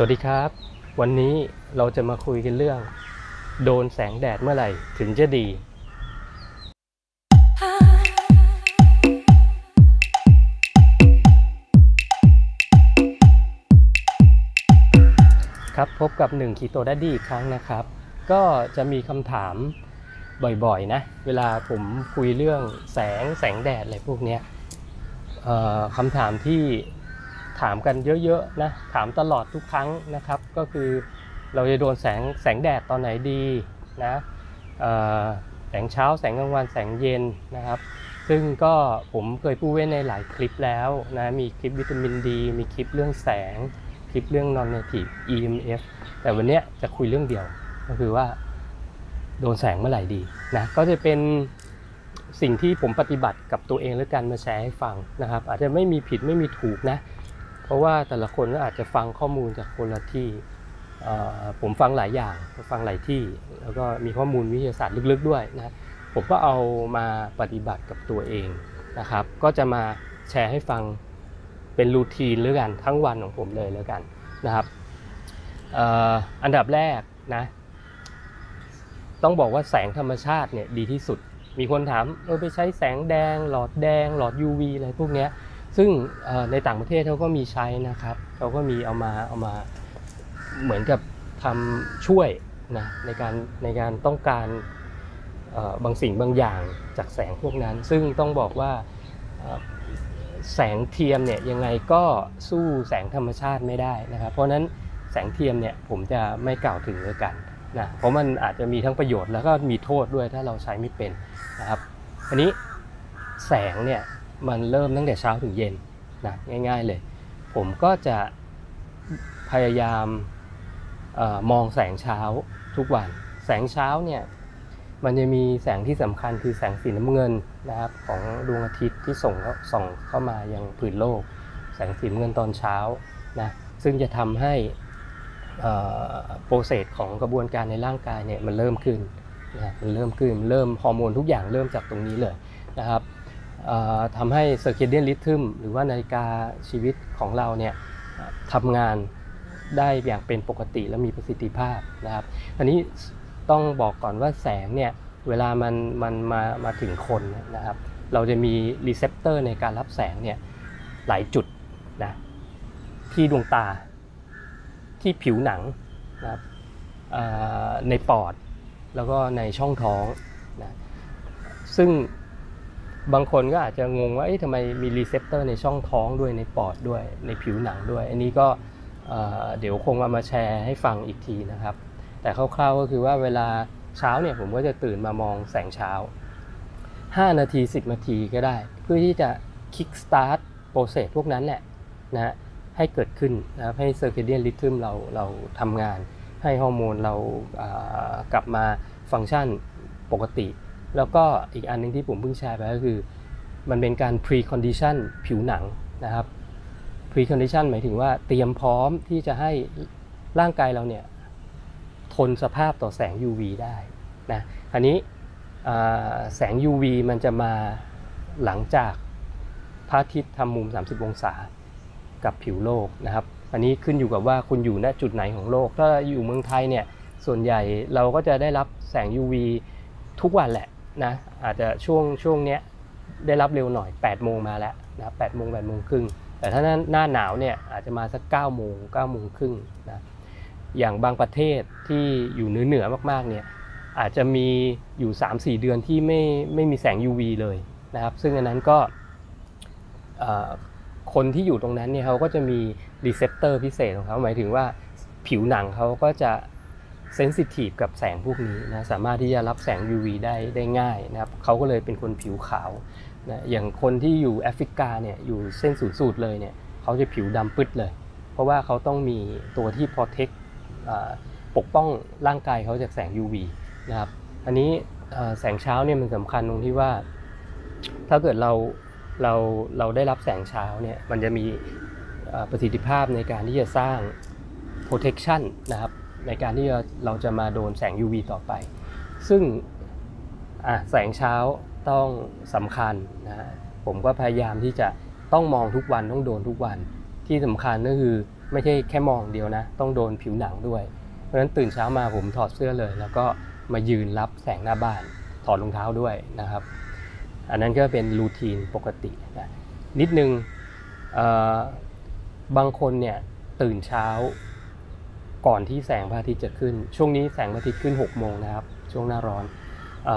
สวัสดีครับ วันนี้เราจะมาคุยกันเรื่อง โดนแสงแดดเมื่อไหร่ถึงจะดี ครับพบกับ1คีโตดัดดี้อีกครั้งนะครับ ก็จะมีคำถามบ่อยๆนะ เวลาผมคุยเรื่องแสงแสงแดดอะไรพวกนี้คำถามที่ ถามกันเยอะๆนะถามตลอดทุกครั้งนะครับ ก็คือเราจะโดนแสงแสงแดดตอนไหนดีนะแสงเช้าแสงกลางวันแสงเย็นนะครับ ซึ่งก็ผมเคยพูดไว้ในหลายคลิปแล้วนะมีคลิปวิตามินดี มีคลิปเรื่องแสง คลิปเรื่อง non native EMF แต่วันนี้จะคุยเรื่องเดียวก็คือว่าโดนแสงเมื่อไหร่ดีนะก็จะเป็นสิ่งที่ผมปฏิบัติกับตัวเองแล้วกันมาแชร์ให้ฟังนะครับ อาจจะไม่มีผิดไม่มีถูกนะ เพราะว่าแต่ละคนก็อาจจะฟังข้อมูลจากคนละที่ผมฟังหลายอย่างฟังหลายที่ แล้วก็มีข้อมูลวิทยาศาสตร์ลึกๆด้วยนะผมก็เอามาปฏิบัติกับตัวเองนะครับ ก็จะมาแชร์ให้ฟังเป็นรูทีนหรือกันทั้งวันของผมเลยแล้วกันนะครับอันดับแรกนะต้องบอกว่าแสงธรรมชาติเนี่ยดีที่สุด มีคนถามเออไปใช้แสงแดง หลอดแดง หลอด UV อะไรพวกเนี้ย ซึ่งในต่างประเทศเขาก็มีใช้นะครับเขาก็มีเอามาเอามาเหมือนกับทำช่วยนะในการในการต้องการบางสิ่งบางอย่างจากแสงพวกนั้น ซึ่งต้องบอกว่าแสงเทียมเนี่ยยังไงก็สู้แสงธรรมชาติไม่ได้นะครับ เพราะฉะนั้นแสงเทียมเนี่ยผมจะไม่กล่าวถึงเลยกันนะเพราะมันอาจจะมีทั้งประโยชน์แล้วก็มีโทษด้วยถ้าเราใช้ไม่เป็นนะครับอันนี้แสงเนี่ย มันเริ่มตั้งแต่เช้าถึงเย็นนะง่าย ๆเลย ผมก็จะพยายามออมองแสงเช้าทุกวัน แสงเช้าเนี่ยมันจะมีแสงที่สำคัญคือแสงสีน้ำเงินนะครับของดวงอาทิตย์ที่ส่งส่องเข้ามายังผืนโลก แสงสีน้ำเงินตอนเช้านะซึ่งจะทำให้โปรเซสของกระบวนการในร่างกายเนี่ยมันเริ่มขึ้นนะมันเริ่มขึ้นเริ่มฮอร์โมนทุกอย่างเริ่มจากตรงนี้เลยนะครับ ทำให้ circadian rhythm หรือว่านาฬิกาชีวิตของเราเนี่ยทำงานได้อย่างเป็นปกติและมีประสิทธิภาพนะครับ อันนี้ต้องบอกก่อนว่าแสงเนี่ยเวลามันมันมามาถึงคนนะครับ เราจะมี receptor ในการรับแสงเนี่ยหลายจุดนะที่ดวงตาที่ผิวหนังนะครับในปอดแล้วก็ในช่องท้องนะซึ่ง บางคนก็อาจจะงงว่าทำไมมี receptor ในช่องท้องด้วยในปอดด้วยในผิวหนังด้วย อันนี้ก็เดี๋ยวคงมามาแชร์ให้ฟังอีกทีนะครับ แต่คร่าวๆก็คือว่าเวลาเช้าเนี่ยผมก็จะตื่นมามองแสงเช้า 5 นาที 10 นาทีก็ได้ เพื่อที่จะ kickstart process พวกนั้นแหละนะให้เกิดขึ้นนะครับให้ circadian rhythm เราเราทำงาน ให้ฮอร์โมนเรากลับมาฟังก์ชันปกติ แล้วก็อีกอันนึงที่ผมเพิ่งแชร์ไปก็คือ มันเป็นการ pre-condition ผิวหนังนะครับ pre-condition หมายถึงว่าเตรียมพร้อมที่จะให้ร่างกายเราเนี่ยทนสภาพต่อแสง UV ได้นะอันนี้แสง UV มันจะมาหลังจากพระอาทิตย์ทำมุม 30 องศากับผิวโลกนะครับ อันนี้ขึ้นอยู่กับว่าคุณอยู่ณจุดไหนของโลก ถ้าอยู่เมืองไทยเนี่ยส่วนใหญ่เราก็จะได้รับแสง UV ทุกวันแหละ นะอาจจะช่วงช่วงเนี้ยได้รับเร็วหน่อย8โมงมาแล้วนะ8โมง8โมงครึ่งแต่ถ้าหน้าหนาวเนี่ยอาจจะมาสัก9โมง9โมงครึ่งนะอย่างบางประเทศที่อยู่เหนือเหนือมากๆเนี่ยอาจจะมีอยู่ 3-4 เดือนที่ไม่ไม่มีแสง UV เลยนะครับ ซึ่งอันนั้นก็คนที่อยู่ตรงนั้นเนี่ยเขาก็จะมี receptor พิเศษของเขาหมายถึงว่าผิวหนังเขาก็จะ sensitive กับแสงพวกนี้นะสามารถที่จะรับแสง UV ได้ได้ง่ายนะครับเขาก็เลยเป็นคนผิวขาวนะอย่างคนที่อยู่แอฟริกาเนี่ยอยู่เส้นศูนย์สูตรเลยเนี่ยเขาจะผิวดำปึ๊ดเลย เพราะว่าเขาต้องมีตัวที่ protect ปกป้องร่างกายเขาจากแสง UV นะครับอันนี้แสงเช้าเนี่ยมันสำคัญตรงที่ว่า ถ้าเกิดเราเราเราได้รับแสงเช้าเนี่ยมันจะมีประสิทธิภาพในการที่จะสร้าง protection นะครับ ในการที่เราจะมาโดนแสง UV ต่อไป ซึ่งแสงเช้าต้องสำคัญนะผมก็พยายามที่จะต้องมองทุกวันต้องโดนทุกวัน ที่สำคัญก็คือไม่ใช่แค่มองเดียวนะ ต้องโดนผิวหนังด้วย เพราะฉะนั้นตื่นเช้ามาผมถอดเสื้อเลย แล้วก็มายืนรับแสงหน้าบ้านถอดรองเท้าด้วยนะครับ อันนั้นก็เป็นรูทีนปกตินะนิดนึงบางคนเนี่ยตื่นเช้า ก่อนที่แสงพระอาทิตย์จะขึ้น ช่วงนี้แสงพระอาทิตย์ขึ้น6โมงนะครับ ช่วงหน้าร้อนอ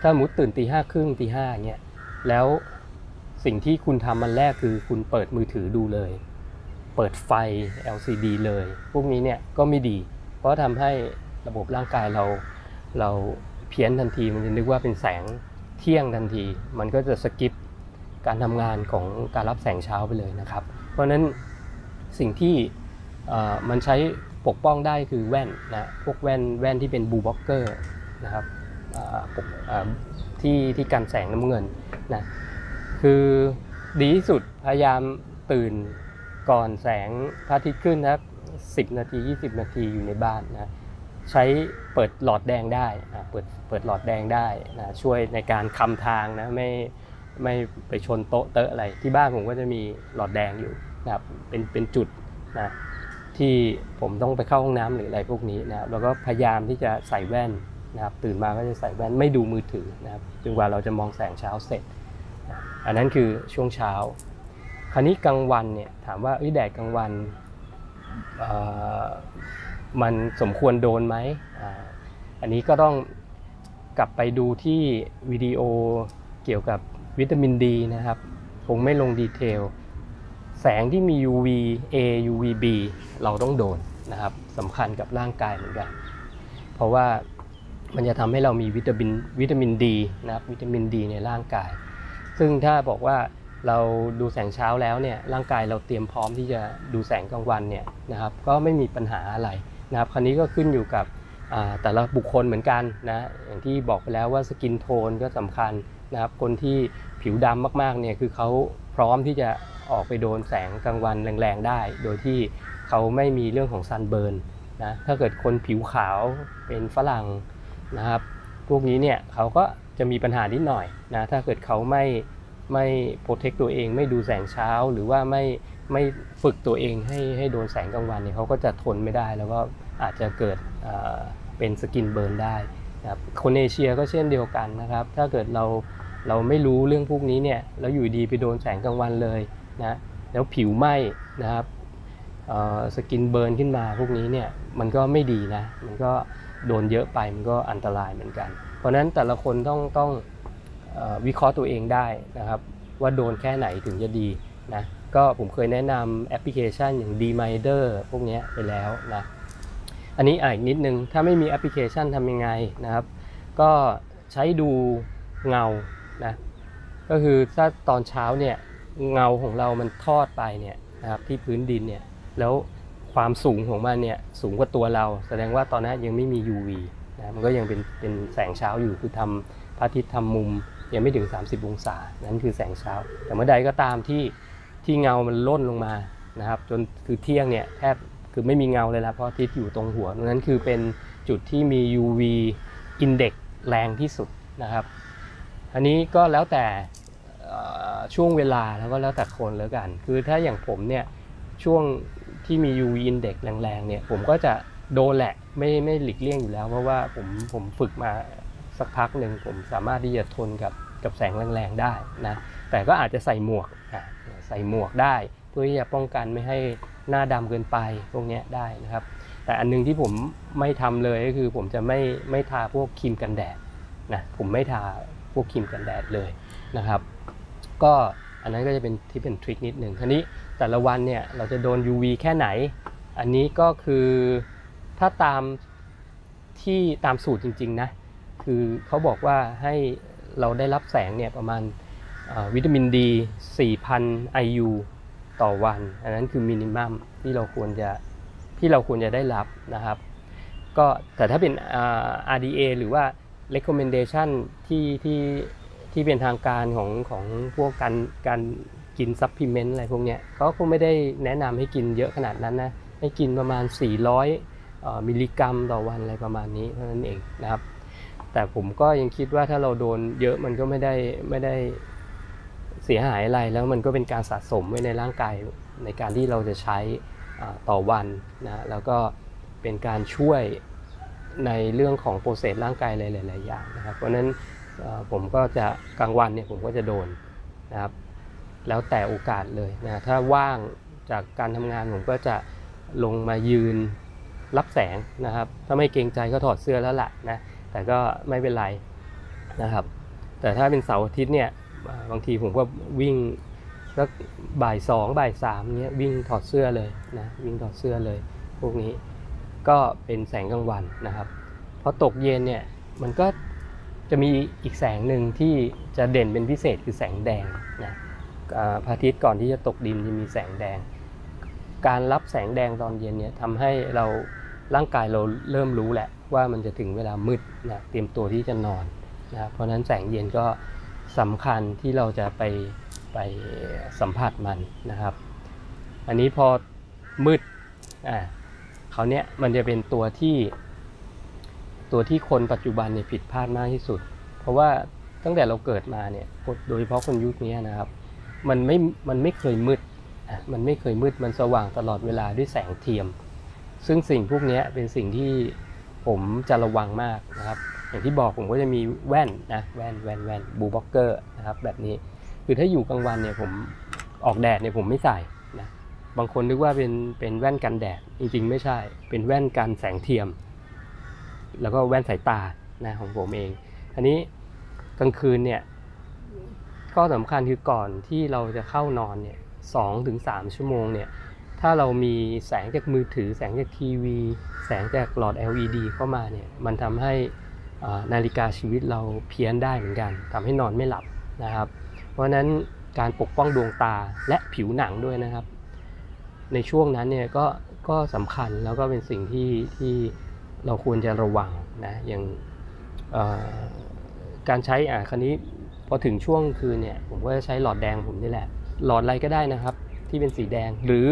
ถ้าสมมุติตื่นตีห้าครึ่งตีห้าเนี่ยแล้วสิ่งที่คุณทำมันแรกคือคุณเปิดมือถือดูเลย เปิดไฟ LCD เลย พวกนี้เนี่ยก็ไม่ดี เพราะทำให้ระบบร่างกายเราเราเพี้ยนทันทีมันจะนึกว่าเป็นแสงเที่ยงทันที มันก็จะสกิปการทำงานของการรับแสงเช้าไปเลยนะครับ เพราะฉะนั้นสิ่งที่มันใช้ ปกป้องได้คือแว่นนะพวกแว่นแว่นที่เป็นบูบ็อกเกอร์นะครับที่ที่กันแสงน้ำเงินนะคือดีที่สุดพยายามตื่นก่อนแสงพระอาทิตย์ขึ้นนะครับ10 นาที 20 นาทีอยู่ในบ้านนะใช้เปิดหลอดแดงได้นะเปิดเปิดหลอดแดงได้นะช่วยในการคำทางนะไม่ไม่ไปชนโต๊ะเตอะอะไรที่บ้านผมก็จะมีหลอดแดงอยู่นะครับเป็นเป็นจุดนะ ที่ผมต้องไปเข้าห้องน้ำหรืออะไรพวกนี้นะครับแล้วก็พยายามที่จะใส่แว่นนะครับตื่นมาก็จะใส่แว่นไม่ดูมือถือนะครับจนกว่าเราจะมองแสงเช้าเสร็จ อันนั้นคือช่วงเช้า คราวนี้กลางวันเนี่ยถามว่าอ้แดดกลางวันมันสมควรโดนไหมออันนี้ก็ต้องกลับไปดูที่วิดีโอเกี่ยวกับวิตามินดีนะครับ คงไม่ลงดีเทล แสงที่มี UV A UVB เราต้องโดนนะครับสำคัญกับร่างกายเหมือนกัน เพราะว่ามันจะทำให้เรามีวิตามินวิตามินดีนะครับวิตามินดีในร่างกาย ซึ่งถ้าบอกว่าเราดูแสงเช้าแล้วเนี่ยร่างกายเราเตรียมพร้อมที่จะดูแสงกลางวันเนี่ยนะครับก็ไม่มีปัญหาอะไรนะครับคราวนี้ก็ขึ้นอยู่กับแต่ละบุคคลเหมือนกันนะอย่างที่บอกไปแล้วว่า skin tone ก็สำคัญนะครับคนที่ผิวดำมากๆเนี่ยคือเขาพร้อมที่จะออกไปโดนแสงกลางวันแรงๆได้ โดยที่ เขาไม่มีเรื่องของ sunburn นะถ้าเกิดคนผิวขาวเป็นฝรั่งนะครับพวกนี้เนี่ยเขาก็จะมีปัญหานิดหน่อยนะถ้าเกิดเขาไม่ไม่ protect ตัวเองไม่ดูแสงเช้าหรือว่าไม่ไม่ฝึกตัวเองให้ให้โดนแสงกลางวันเนี่ยเขาก็จะทนไม่ได้แล้วก็อาจจะเกิดเป็น skin burn ได้นะครับคนเอเชียก็เช่นเดียวกันนะครับ ถ้าเกิดเราเราไม่รู้เรื่องพวกนี้เนี่ยแล้วอยู่ดีไปโดนแสงกลางวันเลยนะแล้วผิวไหม้นะครับ skin burn ขึ้นมาพวกนี้เนี่ยมันก็ไม่ดีนะ มันก็โดนเยอะไปมันก็อันตรายเหมือนกัน เพราะนั้นแต่ละคนต้องต้องออวิเคราะห์ตัวเองได้นะครับว่าโดนแค่ไหนถึงจะดีนะก็ผมเคยแนะนำแอปพลิเคชันอย่าง D-Minder พวกนี้ไปแล้วนะอันนี้อ่อีกนิดนึง ถ้าไม่มีแอปพลิเคชันทำยังไงนะครับ ก็ใช้ดูเงานะก็คือถ้าตอนเช้าเนี่ยเงาของเรามันทอดไปเนี่ยนะครับที่พื้นดินเนี่ย แล้วความสูงของมันเนี่ยสูงกว่าตัวเรา แสดงว่าตอนนั้นยังไม่มี UV นะมันก็ยังเป็นเป็นแสงเช้าอยู่คือทำพระอาทิตย์ทำมุมยังไม่ถึง 30 องศา นั่นคือแสงเช้า แต่เมื่อใดก็ตามที่ที่เงามันล่นลงมานะครับ จนคือเที่ยงเนี่ยแทบคือไม่มีเงาเลยละเพราะอาทิตย์อยู่ตรงหัวนั้นคือเป็นจุดที่มี UV index แรงที่สุดนะครับ อันนี้ก็แล้วแต่ช่วงเวลาแล้วก็แล้วแต่คนแล้วกัน คือถ้าอย่างผมเนี่ยช่วง ที่มี UV index แรงๆเนี่ยผมก็จะโดนแหละไม่ไม่หลีกเลี่ยงอยู่แล้ว เพราะว่าผมผมฝึกมาสักพักหนึ่งผมสามารถที่จะทนกับกับแสงแรงๆได้นะแต่ก็อาจจะใส่หมวกอะใส่หมวกได้ เพื่อที่จะป้องกันไม่ให้หน้าดำเกินไปพวกนี้ได้นะครับ แต่อันหนึงที่ผมไม่ทำเลยก็คือผมจะไม่ไม่ทาพวกครีมกันแดดนะผมไม่ทาพวกครีมกันแดดเลยนะครับ ก็อันนั้นก็จะเป็นที่เป็นทริคนิดหนึ่งทีนี้ แต่ละวันเนี่ยเราจะโดน UV แค่ไหน อันนี้ก็คือถ้าตามที่ตามสูตรจริง ๆ นะ คือเขาบอกว่าให้เราได้รับแสงเนี่ยประมาณวิตามินดี 4,000 IU ต่อวัน อันนั้นคือมินิมัมที่เราควรจะที่เราควรจะได้รับนะครับ ก็แต่ถ้าเป็น RDA หรือว่า recommendation ที่ที่ที่เป็นทางการของของพวกการการ กิน supplement อะไรพวกเนี้ยเขาคงไม่ได้แนะนำให้กินเยอะขนาดนั้นนะให้กินประมาณ 400เอ่อมิลลิกรัมต่อวันอะไรประมาณนี้เท่านั้นเองนะครับ แต่ผมก็ยังคิดว่าถ้าเราโดนเยอะมันก็ไม่ได้ไม่ได้เสียหายอะไรแล้วมันก็เป็นการสะสมไว้ในร่างกายในการที่เราจะใช้ต่อวันนะแล้วก็เป็นการช่วยในเรื่องของโปรเซสร่างกายหลายๆอย่างนะครับ เพราะนั้นผมก็จะกลางวันเนี่ยผมก็จะโดนนะครับ แล้วแต่โอกาสเลยนะถ้าว่างจากการทำงานผมก็จะลงมายืนรับแสงนะครับ ถ้าไม่เกรงใจก็ถอดเสื้อแล้วล่ะนะแต่ก็ไม่เป็นไรนะครับ แต่ถ้าเป็นเสาร์อาทิตย์เนี่ยบางทีผมก็วิ่งสักบ่ายสองบ่ายสามเนี้ยวิ่งถอดเสื้อเลยนะวิ่งถอดเสื้อเลย พวกนี้ก็เป็นแสงกลางวันนะครับพอตกเย็นเนี่ยมันก็จะมีอีกแสงหนึ่งที่จะเด่นเป็นพิเศษคือแสงแดงนะ พระอาทิตย์ก่อนที่จะตกดินจะมีแสงแดง การรับแสงแดงตอนเย็นเนี่ยทำให้เราร่างกายเราเริ่มรู้แหละว่ามันจะถึงเวลามืดนะเตรียมตัวที่จะนอนนะเพราะฉะนั้นแสงเย็นก็สำคัญที่เราจะไปไปสัมผัสมันนะครับ อันนี้พอมืดอ่าคราเนี้ยมันจะเป็นตัวที่ ตัวที่คนปัจจุบันเนี่ยผิดพลาดมากที่สุด เพราะว่าตั้งแต่เราเกิดมาเนี่ยโดยเฉพาะคนยุคนี้นะครับ มันไม่มันไม่เคยมืดมันไม่เคยมืดมันสว่างตลอดเวลาด้วยแสงเทียม ซึ่งสิ่งพวกนี้เป็นสิ่งที่ผมจะระวังมากนะครับ อย่างที่บอกผมก็จะมีแว่นนะแว่นแว่นแว่นบูบ็อกเกอร์นะครับแบบนี้คือถ้าอยู่กลางวันเนี่ยผมออกแดดเนี่ยผมไม่ใส่นะบางคนนึกว่าเป็นเป็นแว่นกันแดดจริงๆ ไม่ใช่ เป็นแว่นกันแสงเทียม แล้วก็แว่นสายตานะของผมเองอันนี้กลางคืนเนี่ย ข้อสำคัญคือก่อนที่เราจะเข้านอนเนี่ยสองถึงสามชั่วโมงเนี่ยถ้าเรามีแสงจากมือถือ แสงจากทีวี แสงจากหลอด LED เข้ามาเนี่ยมันทำให้นาฬิกาชีวิตเราเพี้ยนได้เหมือนกันทำให้นอนไม่หลับนะครับ เพราะนั้นการปกป้องดวงตาและผิวหนังด้วยนะครับ ในช่วงนั้นเนี่ยก็ก็สำคัญแล้วก็เป็นสิ่งที่ที่เราควรจะระวังนะอย่างการใช้อ่าคันนี้ พอถึงช่วงคืนเนี่ยผมก็จะใช้หลอดแดงผมนี่แหละ หลอดอะไรก็ได้นะครับ ที่เป็นสีแดงหรือ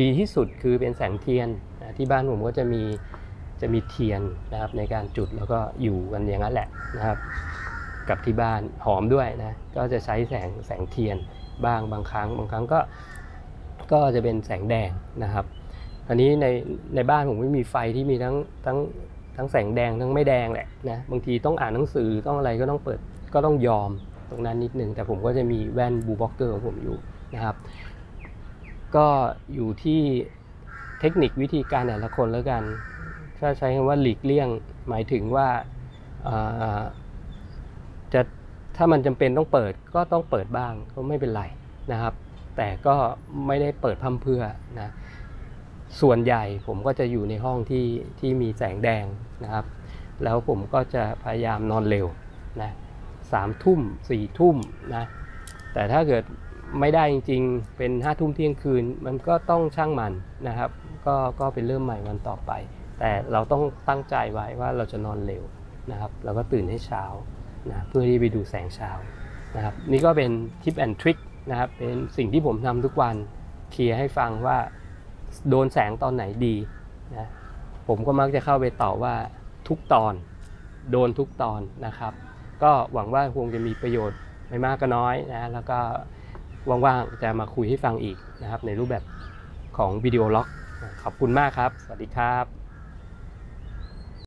ดีที่สุดคือเป็นแสงเทียนนะที่บ้านผมก็จะมีจะมีเทียนนะครับในการจุดแล้วก็อยู่กันอย่างนั้นแหละนะครับ กับที่บ้านหอมด้วยนะก็จะใช้แสงแสงเทียนบ้างบางครั้ง บางครั้งก็ก็จะเป็นแสงแดงนะครับอันนี้ในในบ้านผมไม่มีไฟที่มีทั้งทั้งทั้งแสงแดงทั้งไม่แดงแหละนะบางทีต้องอ่านหนังสือต้องอะไรก็ต้องเปิด ก็ต้องยอมตรงนั้นนิดหนึ่งแต่ผมก็จะมีแว่นบูบ็อกเกอร์ของผมอยู่นะครับ ก็อยู่ที่เทคนิควิธีการแต่ละคนแล้วกัน ถ้าใช้คำว่าหลีกเลี่ยงหมายถึงว่าจะถ้ามันจำเป็นต้องเปิดก็ต้องเปิดบ้างก็ไม่เป็นไรนะครับ แต่ก็ไม่ได้เปิดพร่ำเพื่อนะส่วนใหญ่ผมก็จะอยู่ในห้องที่ที่มีแสงแดงนะครับ แล้วผมก็จะพยายามนอนเร็วนะ สามทุ่มสี่ทุ่มนะแต่ถ้าเกิดไม่ได้จริงๆ เป็นห้าทุ่มเที่ยงคืน มันก็ต้องช่างมันนะครับ ก็ก็เป็นเริ่มใหม่วันต่อไป แต่เราต้องตั้งใจไว้ว่าเราจะนอนเร็วนะครับแล้วก็ตื่นให้เช้านะเพื่อที่ไปดูแสงเช้านะครับนี่ก็เป็นทิปแอนทริคนะครับเป็นสิ่งที่ผมทำทุกวันเคลียร์ให้ฟังว่าโดนแสงตอนไหนดีนะผมก็มักจะเข้าไปตอบว่าทุกตอน โดนทุกตอนนะครับ ก็หวังว่าคงจะมีประโยชน์ไม่มากก็น้อยนะแล้วก็ว่างๆจะมาคุยให้ฟังอีกนะครับ ในรูปแบบของวิดีโอล็อก ขอบคุณมากครับ สวัสดีครับ